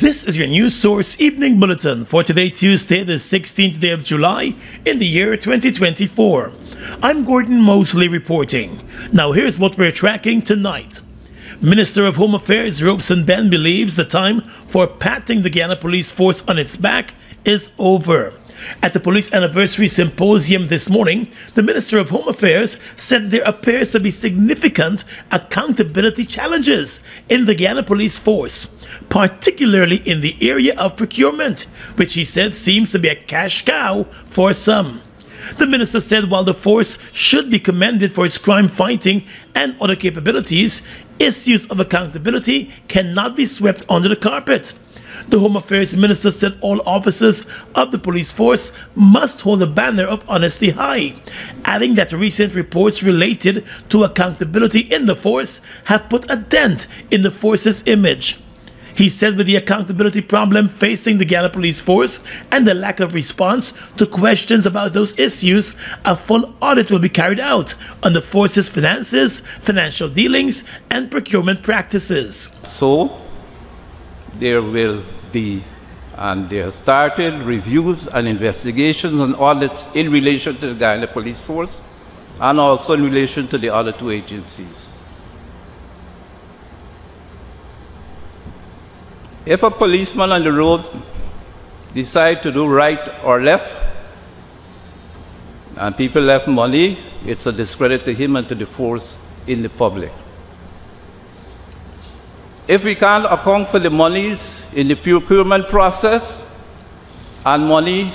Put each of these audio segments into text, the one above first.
This is your news source evening bulletin for today, Tuesday, the 16th day of July in the year 2024. I'm Gordon Mosley reporting. Now, here's what we're tracking tonight. Minister of Home Affairs Robeson Benn believes the time for patting the Guyana Police Force on its back is over. At the Police Anniversary Symposium this morning, the Minister of Home Affairs said there appears to be significant accountability challenges in the Guyana Police Force, particularly in the area of procurement, which he said seems to be a cash cow for some. The minister said while the force should be commended for its crime fighting and other capabilities, issues of accountability cannot be swept under the carpet. The Home Affairs Minister said all officers of the police force must hold a banner of honesty high, adding that recent reports related to accountability in the force have put a dent in the force's image. He said with the accountability problem facing the Guyana Police Force and the lack of response to questions about those issues, a full audit will be carried out on the force's finances, financial dealings, and procurement practices. So, there will be, and there started reviews and investigations and audits in relation to the Guyana Police Force and also in relation to the other two agencies. If a policeman on the road decide to do right or left, and people left money, it's a discredit to him and to the force in the public. If we can't account for the monies in the procurement process, and money,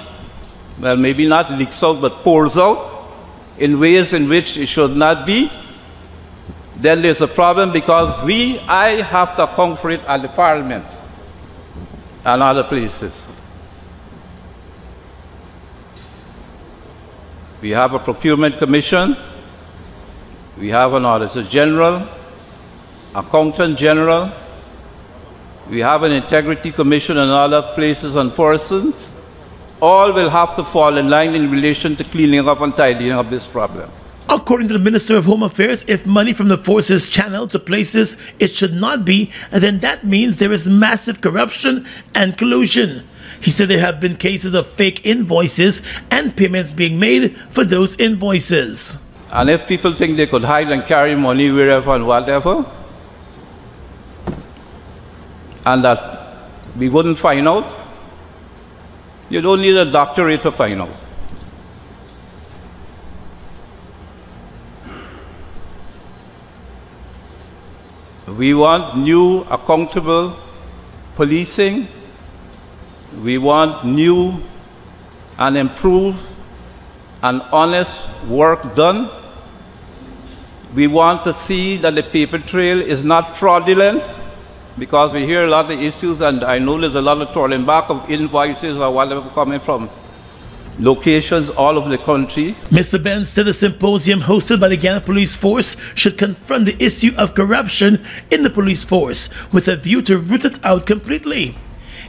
well, maybe not leaks out, but pours out in ways in which it should not be, then there's a problem because we, I have to account for it at the parliament and other places. We have a procurement commission, we have an auditor general, accountant general, we have an integrity commission and other places and persons. All will have to fall in line in relation to cleaning up and tidying up this problem. According to the Minister of Home Affairs, if money from the force is channeled to places it should not be, then that means there is massive corruption and collusion. He said there have been cases of fake invoices and payments being made for those invoices. And if people think they could hide and carry money wherever and whatever, and that we wouldn't find out, you don't need a doctorate to find out. We want new accountable policing. We want new and improved and honest work done. We want to see that the paper trail is not fraudulent because we hear a lot of issues and I know there's a lot of trolling back of invoices or whatever coming from locations all over the country. Mr. Benn said the symposium hosted by the Guyana Police Force should confront the issue of corruption in the police force with a view to root it out completely.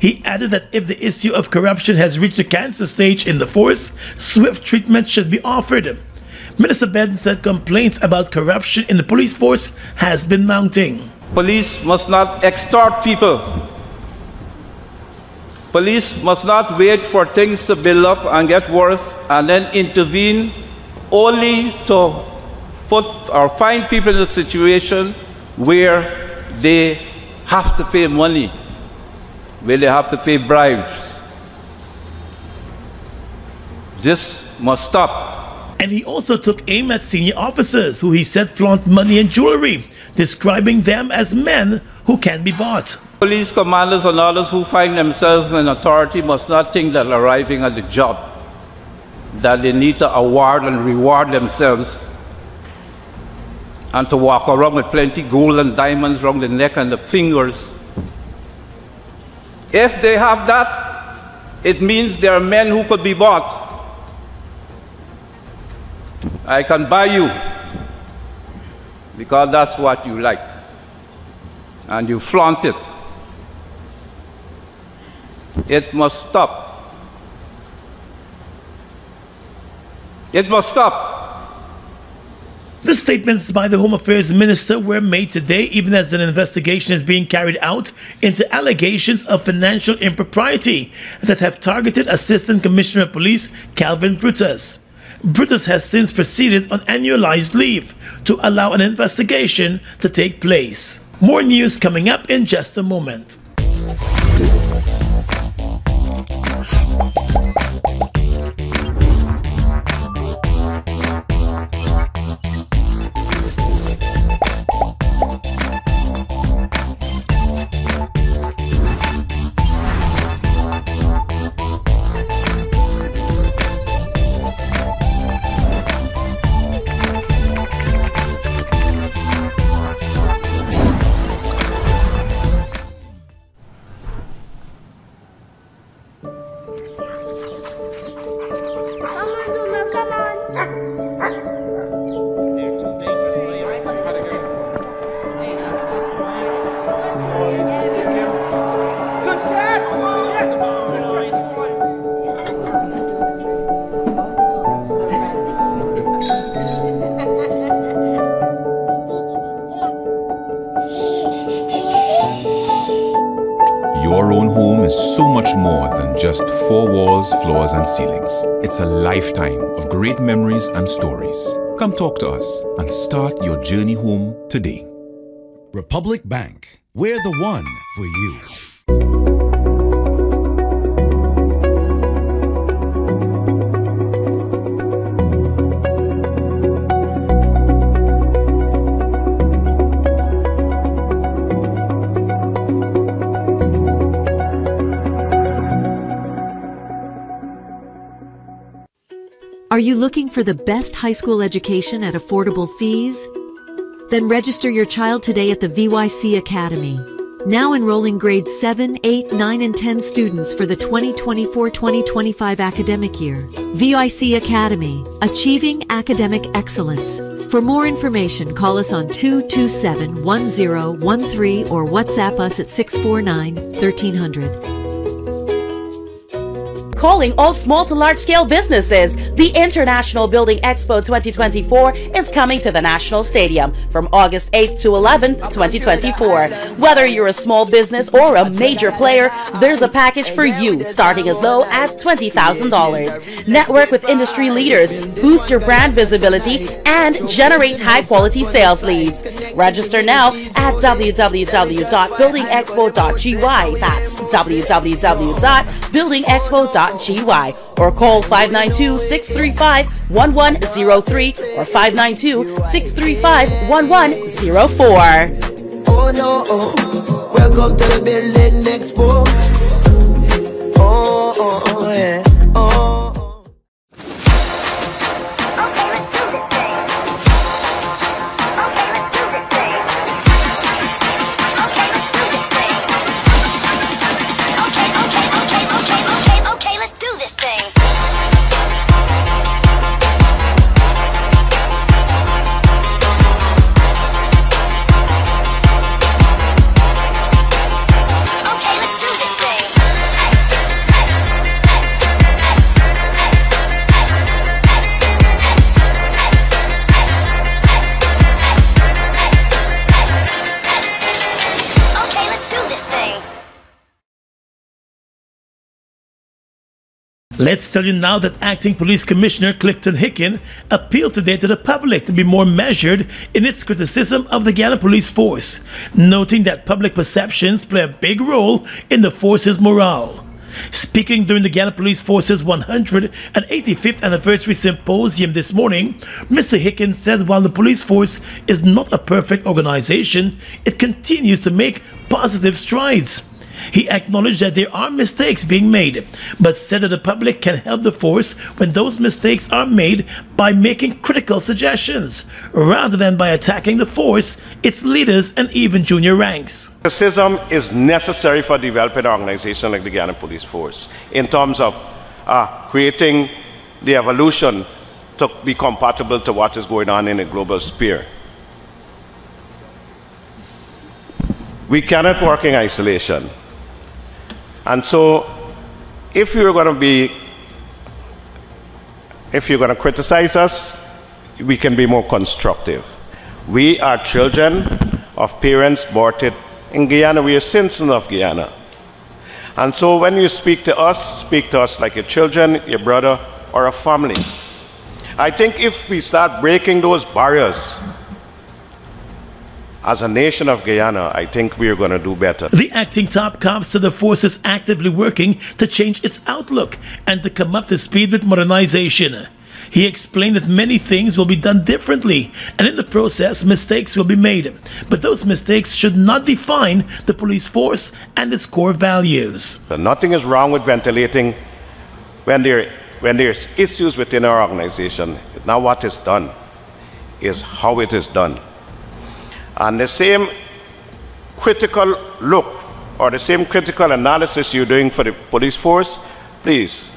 He added that if the issue of corruption has reached a cancer stage in the force, swift treatment should be offered. Minister Benn said complaints about corruption in the police force has been mounting. Police must not extort people Police must not wait for things to build up and get worse and then intervene only to put or find people in a situation where they have to pay money, where they have to pay bribes. This must stop. And he also took aim at senior officers who he said flaunt money and jewelry, describing them as men who can be bought. Police commanders and others who find themselves in authority must not think that arriving at the job, that they need to award and reward themselves and to walk around with plenty gold and diamonds around the neck and the fingers. If they have that, it means they are men who could be bought. I can buy you because that's what you like. And you flaunt it. It must stop. It must stop. The statements by the Home Affairs Minister were made today, even as an investigation is being carried out into allegations of financial impropriety that have targeted Assistant Commissioner of Police Calvin Brutus. Brutus has since proceeded on annualized leave to allow an investigation to take place. More news coming up in just a moment. Your own home is so much more than just four walls, floors, and ceilings. It's a lifetime of great memories and stories. Come talk to us and start your journey home today. Republic Bank, we're the one for you. Are you looking for the best high school education at affordable fees? Then register your child today at the VYC Academy. Now enrolling grades 7, 8, 9, and 10 students for the 2024 2025 academic year. VYC Academy, achieving academic excellence. For more information, call us on 227 1013 or WhatsApp us at 649 1300. Calling all small to large scale businesses. The International Building Expo 2024 is coming to the National Stadium from August 8th to 11th, 2024. Whether you're a small business or a major player, there's a package for you starting as low as $20,000. Network with industry leaders, boost your brand visibility, and generate high quality sales leads. Register now at www.buildingexpo.gy. That's www.buildingexpo.gy or call 592-635-1103 or 592-635-1104. Oh no, oh. welcome to the building expo. Oh, oh, oh, oh yeah. Let's tell you now that Acting Police Commissioner Clifton Hicken appealed today to the public to be more measured in its criticism of the Guyana Police Force, noting that public perceptions play a big role in the force's morale. Speaking during the Guyana Police Force's 185th anniversary symposium this morning, Mr. Hicken said while the police force is not a perfect organization, it continues to make positive strides. He acknowledged that there are mistakes being made, but said that the public can help the force when those mistakes are made by making critical suggestions, rather than by attacking the force, its leaders, and even junior ranks. Criticism is necessary for developing an organization like the Guyana Police Force in terms of uh, creating the evolution to be compatible to what is going on in a global sphere. We cannot work in isolation. And so, if you're going to be, if you're going to criticize us, we can be more constructive. We are children of parents born in Guyana. We are citizens of Guyana. And so when you speak to us, speak to us like your children, your brother, or a family. I think if we start breaking those barriers, as a nation of Guyana, I think we are going to do better. The acting top cop said the force is actively working to change its outlook and to come up to speed with modernization. He explained that many things will be done differently, and in the process, mistakes will be made. But those mistakes should not define the police force and its core values. Nothing is wrong with ventilating when, there, when there's issues within our organization. It's not what is done, it's how it is done. And the same critical look or the same critical analysis you're doing for the police force, please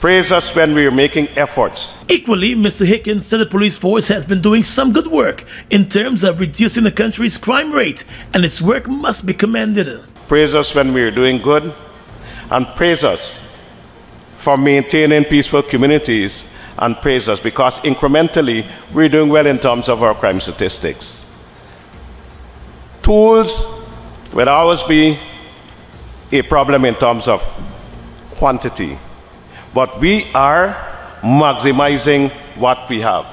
Praise us when we are making efforts. Equally, Mr. Hickens said the police force has been doing some good work in terms of reducing the country's crime rate, and its work must be commended. Praise us when we are doing good, and praise us for maintaining peaceful communities, and praise us because incrementally we're doing well in terms of our crime statistics. Tools will always be a problem in terms of quantity but we are maximizing what we have.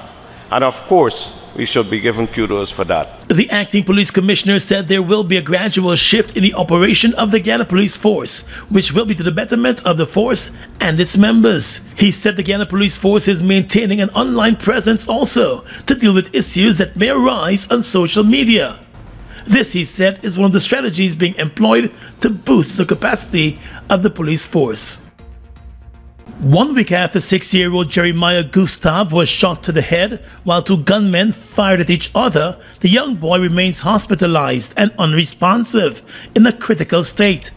And of course, we should be given kudos for that. The acting police commissioner said there will be a gradual shift in the operation of the Guyana Police Force, which will be to the betterment of the force and its members. He said the Guyana Police Force is maintaining an online presence also to deal with issues that may arise on social media. This, he said, is one of the strategies being employed to boost the capacity of the police force. One week after six-year-old Jeremiah Gustav was shot to the head while two gunmen fired at each other, the young boy remains hospitalized and unresponsive in a critical state.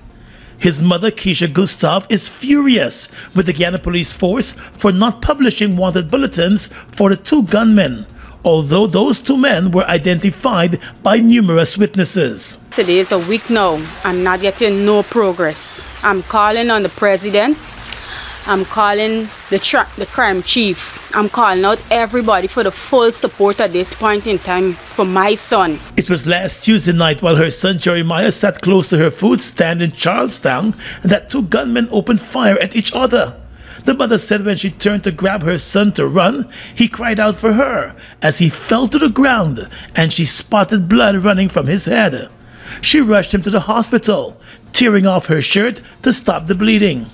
His mother, Keisha Gustav, is furious with the Guyana police force for not publishing wanted bulletins for the two gunmen, although those two men were identified by numerous witnesses. Today is a week now. I'm not getting no progress. I'm calling on the president I'm calling the, the crime chief. I'm calling out everybody for the full support at this point in time for my son. It was last Tuesday night while her son Jeremiah sat close to her food stand in Charlestown that two gunmen opened fire at each other. The mother said when she turned to grab her son to run, he cried out for her as he fell to the ground and she spotted blood running from his head. She rushed him to the hospital, tearing off her shirt to stop the bleeding.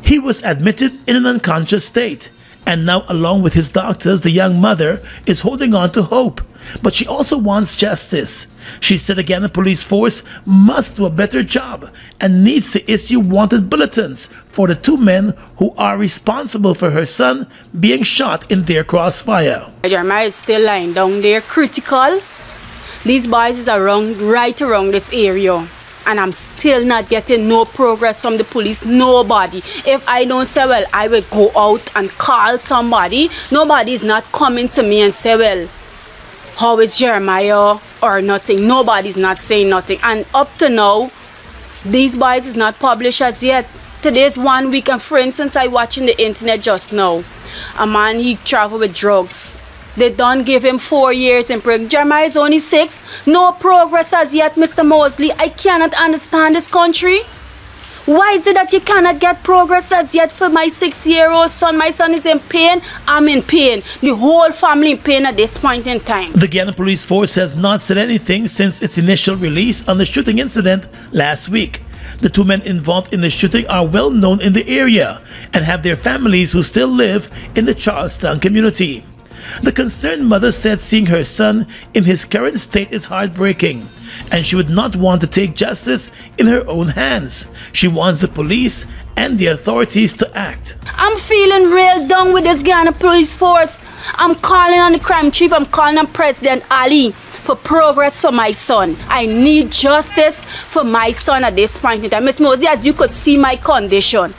He was admitted in an unconscious state, and now, along with his doctors, the young mother is holding on to hope. But she also wants justice. She said again the police force must do a better job and needs to issue wanted bulletins for the two men who are responsible for her son being shot in their crossfire. Jeremiah is still lying down there critical. These boys are around, right around this area and I'm still not getting no progress from the police, nobody. If I don't say, well, I will go out and call somebody, nobody is not coming to me and say, well, how is Jeremiah or nothing. Nobody's not saying nothing. And up to now, these boys is not published as yet. Today's one week and for instance, I watching the internet just now. A man, he travel with drugs they don't give him four years in prison. Jeremiah is only six. No progress as yet, Mr. Mosley. I cannot understand this country. Why is it that you cannot get progress as yet for my six-year-old son? My son is in pain. I'm in pain. The whole family in pain at this point in time. The Guyana Police Force has not said anything since its initial release on the shooting incident last week. The two men involved in the shooting are well known in the area and have their families who still live in the Charlestown community. The concerned mother said seeing her son in his current state is heartbreaking, and she would not want to take justice in her own hands. She wants the police and the authorities to act. I'm feeling real down with this Guyana police force. I'm calling on the crime chief, I'm calling on President Ali for progress for my son. I need justice for my son at this point in time. Miss Mosey, as you could see my condition.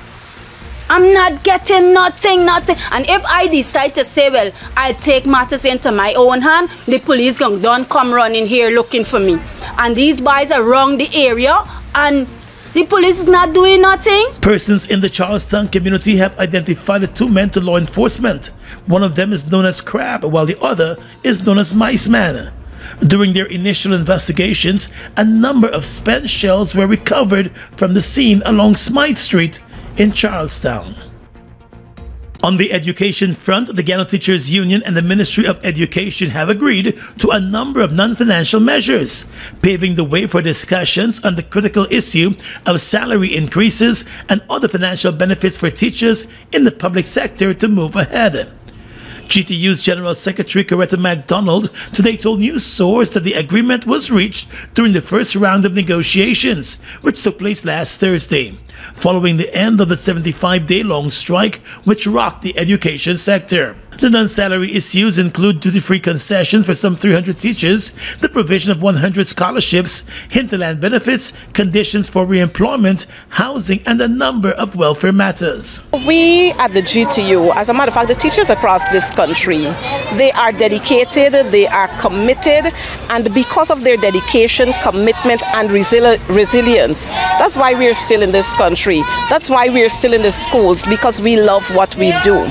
I'm not getting nothing, nothing. And if I decide to say, well, I'll take matters into my own hand, the police gang don't come running here looking for me. And these boys are around the area and The police is not doing nothing. Persons in the Charlestown community have identified the two men to law enforcement. One of them is known as Crab, while the other is known as Mice Man. During their initial investigations, a number of spent shells were recovered from the scene along Smythe Street in Charlestown. On the education front, the Guyana Teachers Union and the Ministry of Education have agreed to a number of non-financial measures, paving the way for discussions on the critical issue of salary increases and other financial benefits for teachers in the public sector to move ahead. GTU's General Secretary Coretta McDonald today told News Source that the agreement was reached during the first round of negotiations, which took place last Thursday, following the end of the 75 day long strike which rocked the education sector. The non-salary issues include duty-free concessions for some 300 teachers, the provision of 100 scholarships, hinterland benefits, conditions for re-employment, housing, and a number of welfare matters. We at the GTU, as a matter of fact, the teachers across this country, they are dedicated, they are committed, and because of their dedication, commitment, and resili resilience, that's why we're still in this country. That's why we're still in the schools, because we love what we do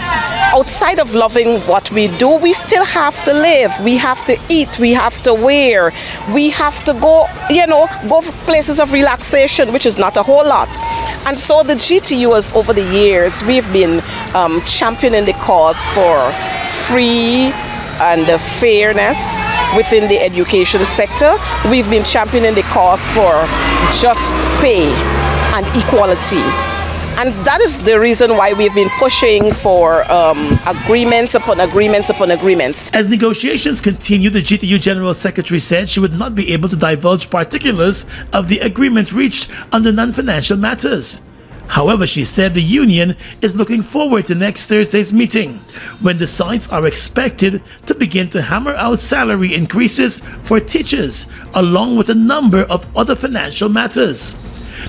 outside of loving what we do, we still have to live. We have to eat. We have to wear. We have to go, you know, go places of relaxation, which is not a whole lot. And so the GTU has, over the years, we've been um, championing the cause for free and uh, fairness within the education sector. We've been championing the cause for just pay and equality. And that is the reason why we've been pushing for um, agreements upon agreements upon agreements. As negotiations continue, the GTU General Secretary said she would not be able to divulge particulars of the agreement reached on the non financial matters. However, she said the union is looking forward to next Thursday's meeting, when the sides are expected to begin to hammer out salary increases for teachers, along with a number of other financial matters.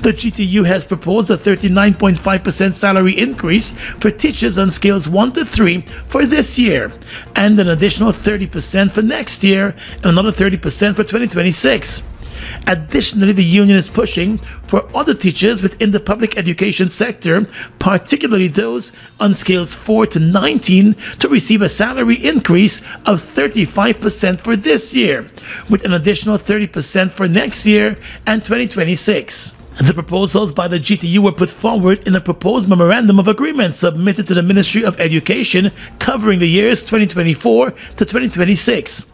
The GTU has proposed a 39.5% salary increase for teachers on scales 1 to 3 for this year, and an additional 30% for next year, and another 30% for 2026. Additionally, the union is pushing for other teachers within the public education sector, particularly those on scales 4 to 19, to receive a salary increase of 35% for this year, with an additional 30% for next year and 2026. The proposals by the GTU were put forward in a proposed memorandum of agreement submitted to the Ministry of Education covering the years 2024 to 2026.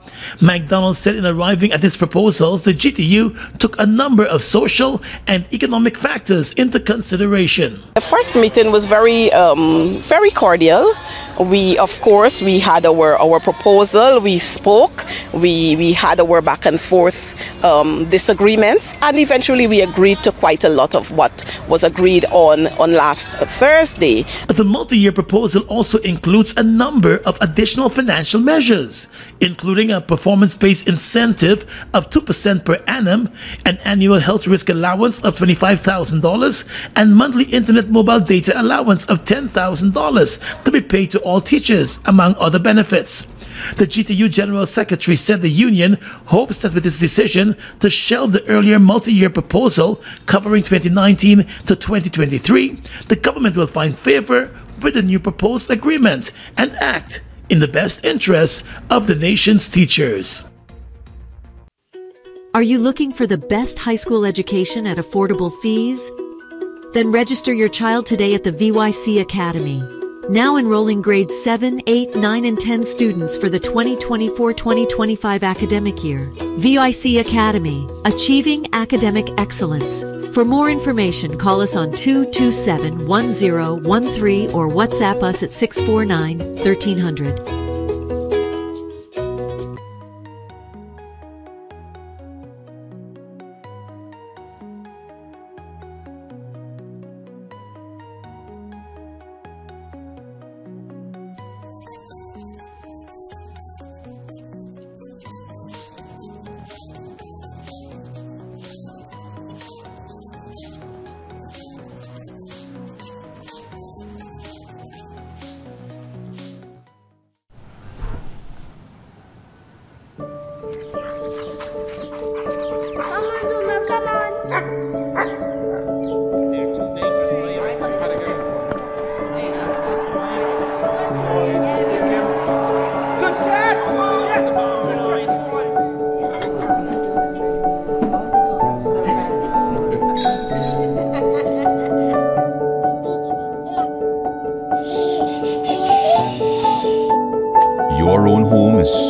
McDonald said in arriving at his proposals, the GTU took a number of social and economic factors into consideration. The first meeting was very, um, very cordial. We, of course, we had our, our proposal, we spoke, we, we had our back and forth um, disagreements, and eventually we agreed to quite a lot of what was agreed on on last Thursday. The multi-year proposal also includes a number of additional financial measures, including a performance-based incentive of 2% per annum, an annual health risk allowance of $25,000, and monthly internet mobile data allowance of $10,000 to be paid to all teachers, among other benefits. The GTU General Secretary said the union hopes that with its decision to shelve the earlier multi-year proposal covering 2019 to 2023, the government will find favor with the new proposed agreement and act in the best interests of the nation's teachers. Are you looking for the best high school education at affordable fees? Then register your child today at the VYC Academy. Now enrolling grades 7, 8, 9, and 10 students for the 2024 2025 academic year. VYC Academy, achieving academic excellence. For more information, call us on 227 1013 or WhatsApp us at 649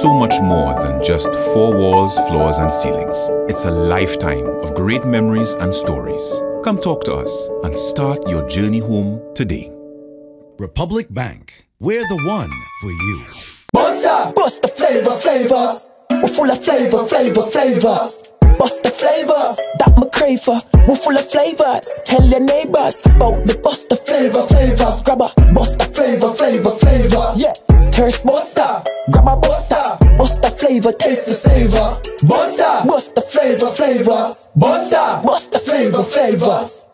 so much more than just four walls, floors, and ceilings. It's a lifetime of great memories and stories. Come talk to us and start your journey home today. Republic Bank, we're the one for you. Monster, bust the flavor, flavors. We're full of flavor, flavor, flavors. Bust the flavors, that my crave for. We're full of flavors. Tell your neighbors about the bust the flavor, flavors. Grab a bust the flavor, flavor, flavors. Yeah, thirst buster. Grab a buster, bust the flavor, taste the savor. Buster, bust the flavor, flavors. Buster, bust the flavor, flavors.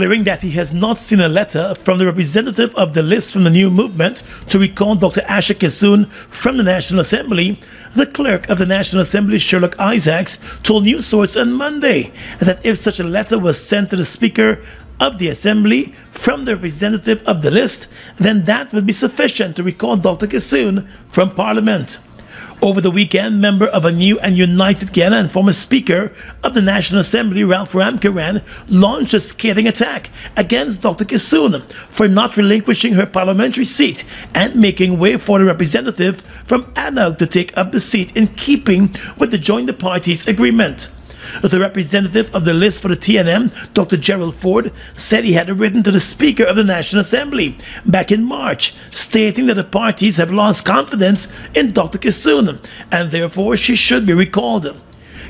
Declaring that he has not seen a letter from the representative of the list from the new movement to recall Dr. Asha Kissoon from the National Assembly, the clerk of the National Assembly, Sherlock Isaacs, told News Source on Monday that if such a letter was sent to the Speaker of the Assembly from the representative of the list, then that would be sufficient to recall Dr. Kissoon from Parliament. Over the weekend, member of a new and united Guyana and former Speaker of the National Assembly, Ralph Ramkarran, launched a scathing attack against Dr. Kissoon for not relinquishing her parliamentary seat and making way for the representative from ANUG to take up the seat in keeping with the Joinder Parties agreement. The representative of the list for the TNM, Dr. Gerald Ford, said he had written to the Speaker of the National Assembly back in March, stating that the parties have lost confidence in Dr. Kissoon and therefore she should be recalled.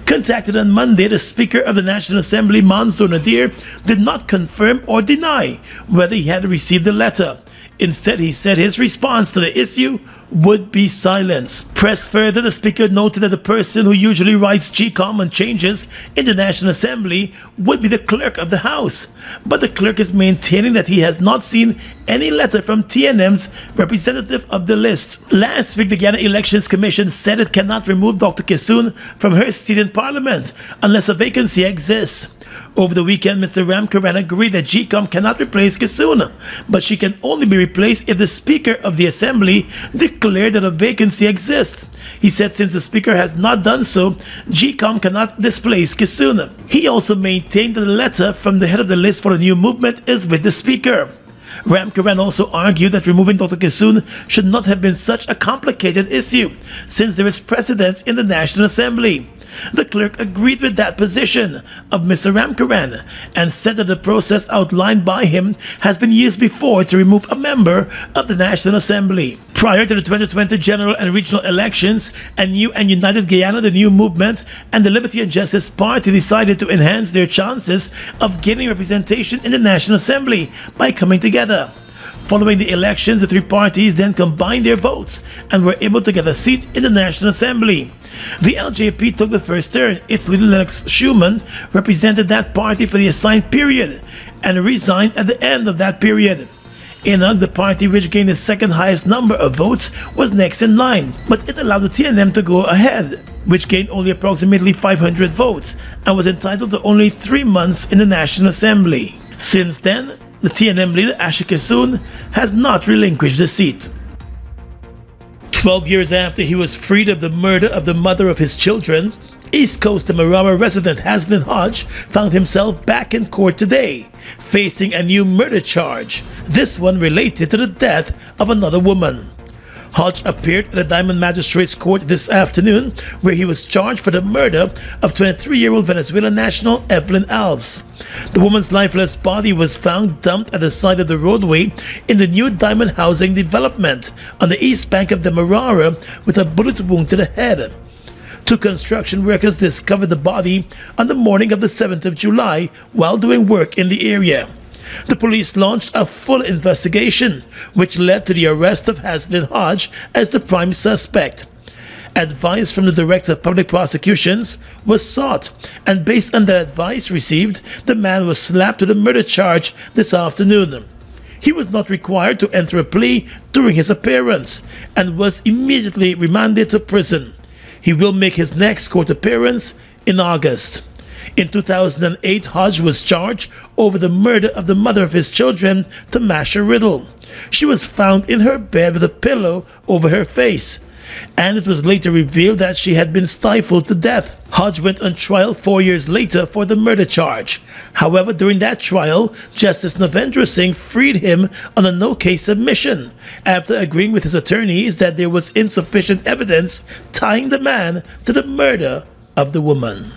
Contacted on Monday, the Speaker of the National Assembly, Manzoor Nadir, did not confirm or deny whether he had received the letter. Instead, he said his response to the issue would be silence. Pressed further, the speaker noted that the person who usually writes GECOM on changes in the National Assembly would be the clerk of the House. But the clerk is maintaining that he has not seen any letter from TNM's representative of the list. Last week, the Guyana Elections Commission said it cannot remove Dr. Kissoon from her seat in Parliament unless a vacancy exists. Over the weekend, Mr. Ramkarran agreed that GECOM cannot replace Kissoon, but she can only be replaced if the Speaker of the Assembly declared that a vacancy exists. He said since the Speaker has not done so, GECOM cannot displace Kissoon. He also maintained that the letter from the head of the list for the new movement is with the Speaker. Ramkarran also argued that removing Dr. Kissoon should not have been such a complicated issue, since there is precedence in the National Assembly. The clerk agreed with that position of Mr. Ramkarran and said that the process outlined by him has been used before to remove a member of the National Assembly. Prior to the 2020 general and regional elections, a new and united Guyana, the new movement, and the Liberty and Justice Party decided to enhance their chances of gaining representation in the National Assembly by coming together. Following the elections, the three parties then combined their votes and were able to get a seat in the National Assembly. The LJP took the first turn. Its leader Lennox Shuman represented that party for the assigned period and resigned at the end of that period. ANUG, the party which gained the second highest number of votes, was next in line, but it allowed the TNM to go ahead, which gained only approximately 500 votes and was entitled to only three months in the National Assembly. Since then, the TNM leader Asha Kissoon has not relinquished the seat. Twelve years after he was freed of the murder of the mother of his children, East Coast Marama resident Haslin Hodge found himself back in court today, facing a new murder charge, this one related to the death of another woman. Hodge appeared at the Diamond Magistrates Court this afternoon, where he was charged for the murder of 23 year old Venezuelan national Evelyn Alves. The woman's lifeless body was found dumped at the side of the roadway in the new Diamond Housing development on the east bank of Demerara with a bullet wound to the head. Two construction workers discovered the body on the morning of the 7th of July while doing work in the area. The police launched a full investigation, which led to the arrest of Haslin Hodge as the prime suspect. Advice from the Director of Public Prosecutions was sought, and based on the advice received, the man was slapped with a murder charge this afternoon. He was not required to enter a plea during his appearance and was immediately remanded to prison. He will make his next court appearance in August. In 2008, Hodge was charged over the murder of the mother of his children, Tamasha Riddle. She was found in her bed with a pillow over her face, and it was later revealed that she had been stifled to death. Hodge went on trial four years later for the murder charge. However, during that trial, Justice Navendra Singh freed him on a no case submission after agreeing with his attorneys that there was insufficient evidence tying the man to the murder of the woman.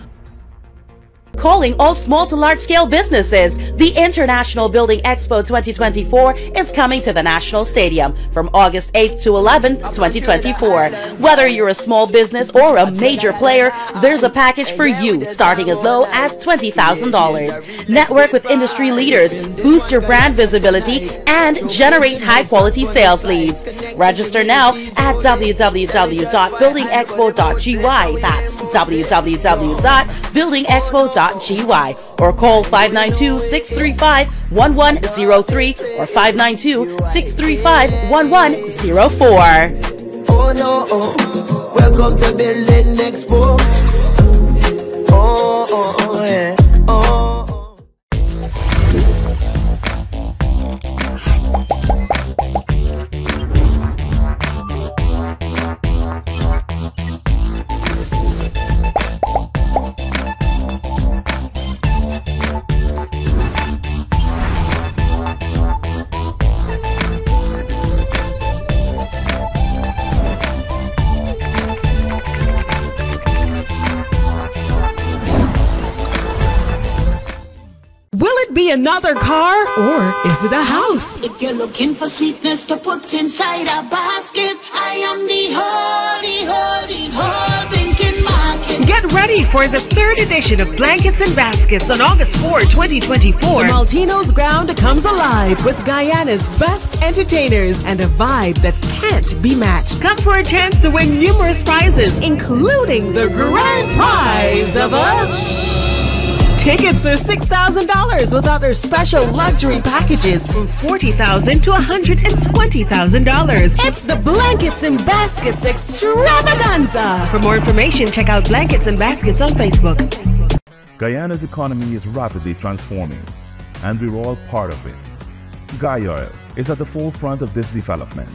Calling all small to large scale businesses. The International Building Expo 2024 is coming to the National Stadium from August 8th to 11th, 2024. Whether you're a small business or a major player, there's a package for you starting as low as $20,000. Network with industry leaders, boost your brand visibility, and generate high quality sales leads. Register now at www.buildingexpo.gy. That's www.buildingexpo.gy or call 592-635-1103 or 592-635-1104. Oh no, oh. welcome to Building Expo. Oh, oh, oh, yeah. Another car or is it a house? If you're looking for sweetness to put inside a basket, I am the holy, holy, holy. Get ready for the third edition of Blankets and Baskets on August 4, 2024. The Malteenoes ground comes alive with Guyana's best entertainers and a vibe that can't be matched. Come for a chance to win numerous prizes, including the grand prize of a. Tickets are $6,000 with other special luxury packages from 40,000 to $120,000. It's the Blankets and Baskets Extravaganza. For more information, check out Blankets and Baskets on Facebook. Guyana's economy is rapidly transforming, and we're all part of it. Oil is at the forefront of this development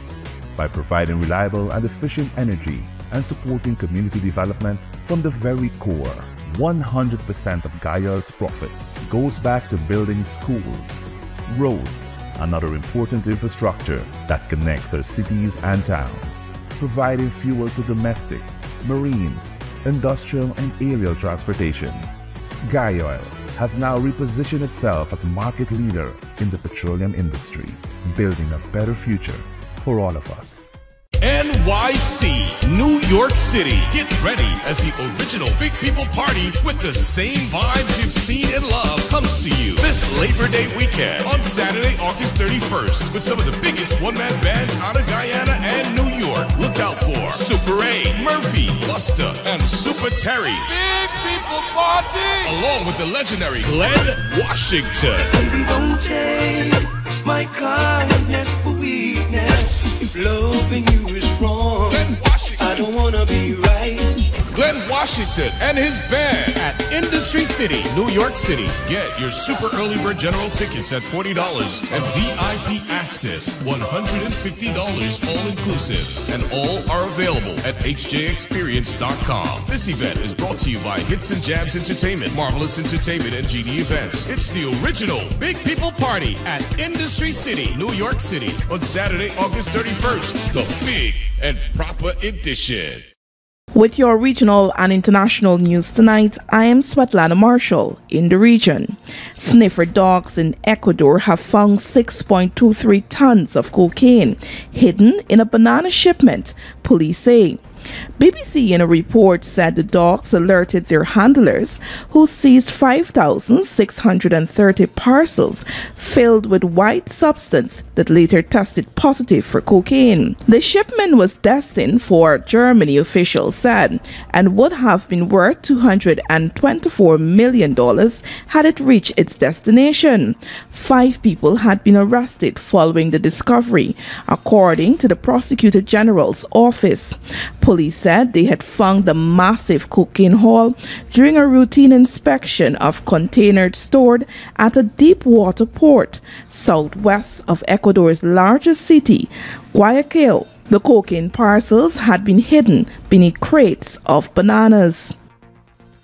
by providing reliable and efficient energy and supporting community development from the very core. 100% of Gaia's profit goes back to building schools, roads, and other important infrastructure that connects our cities and towns, providing fuel to domestic, marine, industrial, and aerial transportation. GuyOil has now repositioned itself as a market leader in the petroleum industry, building a better future for all of us. NYC, New York City. Get ready as the original Big People Party with the same vibes you've seen and love comes to you this Labor Day weekend on Saturday, August 31st with some of the biggest one-man bands out of Guyana and New York. Look out for Super A, Murphy, Busta, and Super Terry. Big People Party. Along with the legendary Glenn Washington. Baby, don't take my kindness for weakness. If loving you is wrong, I don't wanna be right. Glenn Washington and his band at Industry City, New York City. Get your super early bird general tickets at $40 and VIP access $150 all inclusive. And all are available at hjexperience.com. This event is brought to you by Hits and Jabs Entertainment, Marvelous Entertainment, and GD Events. It's the original Big People Party at Industry City, New York City on Saturday, August 31st. The big and proper edition. With your regional and international news tonight, I am Svetlana Marshall in the region. Sniffer dogs in Ecuador have found 6.23 tons of cocaine hidden in a banana shipment, police say. BBC in a report said the dogs alerted their handlers who seized 5,630 parcels filled with white substance that later tested positive for cocaine. The shipment was destined for Germany, officials said, and would have been worth $224 million had it reached its destination. Five people had been arrested following the discovery, according to the Prosecutor General's office. Police said they had found the massive cocaine haul during a routine inspection of containers stored at a deep water port southwest of Ecuador's largest city, Guayaquil. The cocaine parcels had been hidden beneath crates of bananas.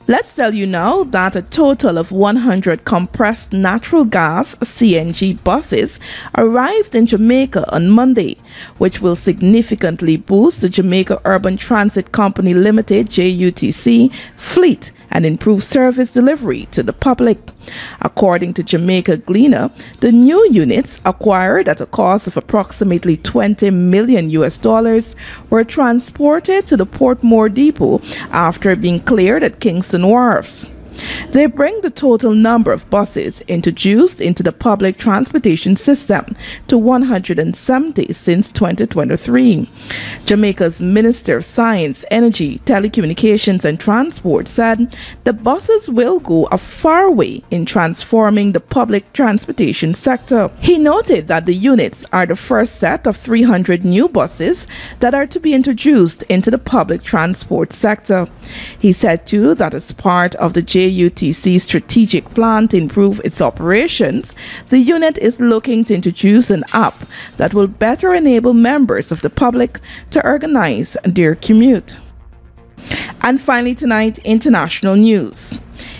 Let's tell you now that a total of 100 compressed natural gas CNG buses arrived in Jamaica on Monday, which will significantly boost the Jamaica Urban Transit Company Limited JUTC fleet and improve service delivery to the public. According to Jamaica Gleaner, the new units acquired at a cost of approximately 20 million US dollars were transported to the Portmore Depot after being cleared at Kingston Wharfs. They bring the total number of buses introduced into the public transportation system to 170 since 2023. Jamaica's Minister of Science, Energy, Telecommunications and Transport said the buses will go a far way in transforming the public transportation sector. He noted that the units are the first set of 300 new buses that are to be introduced into the public transport sector. He said too that as part of the J JUTC strategic plan to improve its operations, the unit is looking to introduce an app that will better enable members of the public to organize their commute. And finally, tonight, international news.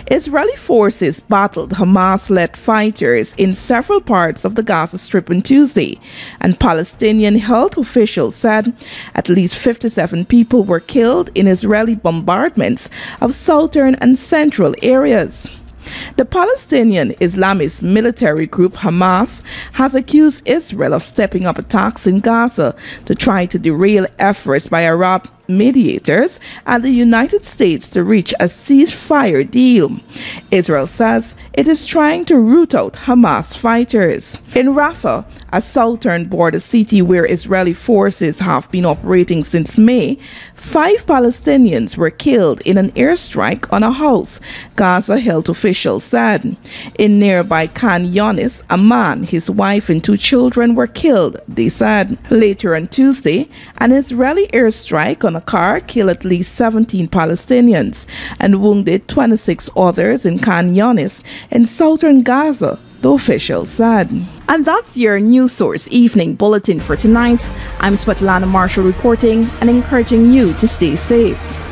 Israeli forces battled Hamas led fighters in several parts of the Gaza Strip on Tuesday, and Palestinian health officials said at least 57 people were killed in Israeli bombardments of southern and central areas. The Palestinian Islamist military group Hamas has accused Israel of stepping up attacks in Gaza to try to derail efforts by Arab mediators and the United States to reach a ceasefire deal. Israel says it is trying to root out Hamas fighters. In Rafah, a southern border city where Israeli forces have been operating since May, five Palestinians were killed in an airstrike on a house, Gaza health officials said. In nearby Khan Yunis, a man, his wife, and two children were killed, they said. Later on Tuesday, an Israeli airstrike on a car killed at least 17 Palestinians and wounded 26 others in Khan Yunis in southern Gaza, the official said. And that's your news source evening bulletin for tonight. I'm Svetlana Marshall reporting and encouraging you to stay safe.